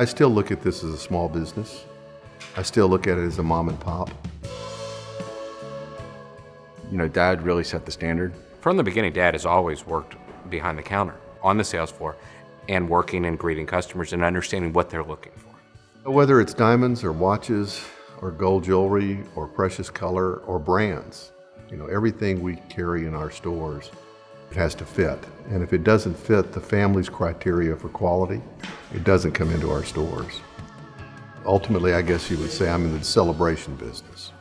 I still look at this as a small business. I still look at it as a mom and pop. You know, Dad really set the standard. From the beginning, Dad has always worked behind the counter on the sales floor and working and greeting customers and understanding what they're looking for. Whether it's diamonds or watches or gold jewelry or precious color or brands, you know, everything we carry in our stores it has to fit. And if it doesn't fit the family's criteria for quality, it doesn't come into our stores. Ultimately, I guess you would say I'm in the celebration business.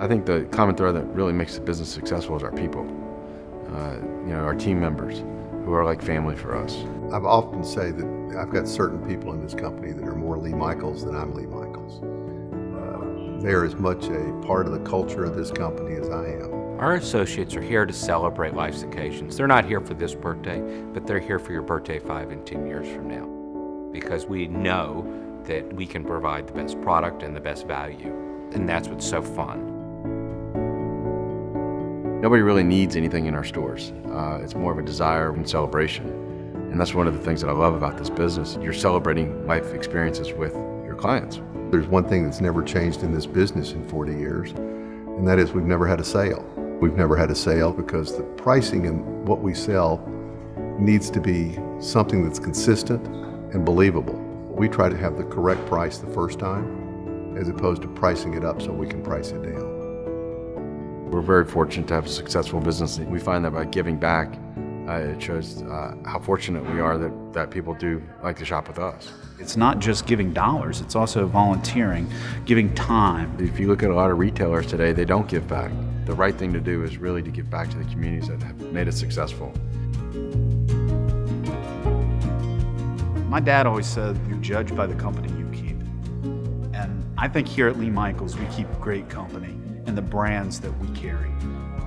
I think the common thread that really makes the business successful is our people. Uh, you know, our team members who are like family for us. I've often say that I've got certain people in this company that are more Lee Michaels than I'm Lee Michaels. Uh, they're as much a part of the culture of this company as I am. Our associates are here to celebrate life's occasions. They're not here for this birthday, but they're here for your birthday five and 10 years from now. Because we know that we can provide the best product and the best value. And that's what's so fun. Nobody really needs anything in our stores. Uh, it's more of a desire and celebration. And that's one of the things that I love about this business. You're celebrating life experiences with your clients. There's one thing that's never changed in this business in 40 years, and that is we've never had a sale. We've never had a sale because the pricing and what we sell needs to be something that's consistent and believable. We try to have the correct price the first time as opposed to pricing it up so we can price it down. We're very fortunate to have a successful business. We find that by giving back, uh, it shows uh, how fortunate we are that, that people do like to shop with us. It's not just giving dollars, it's also volunteering, giving time. If you look at a lot of retailers today, they don't give back. The right thing to do is really to give back to the communities that have made us successful. My dad always said, you're judged by the company you keep. And I think here at Lee Michaels, we keep great company and the brands that we carry.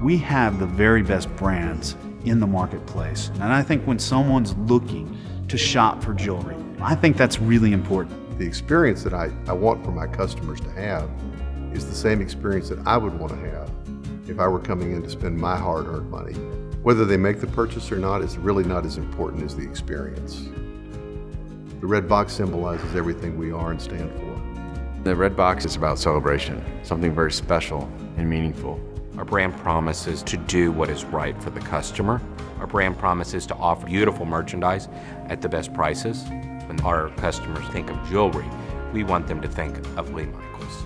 We have the very best brands in the marketplace. And I think when someone's looking to shop for jewelry, I think that's really important. The experience that I, I want for my customers to have is the same experience that I would want to have if I were coming in to spend my hard earned money. Whether they make the purchase or not is really not as important as the experience. The red box symbolizes everything we are and stand for. The Red Box is about celebration, something very special and meaningful. Our brand promises to do what is right for the customer. Our brand promises to offer beautiful merchandise at the best prices. When our customers think of jewelry, we want them to think of Lee Michaels.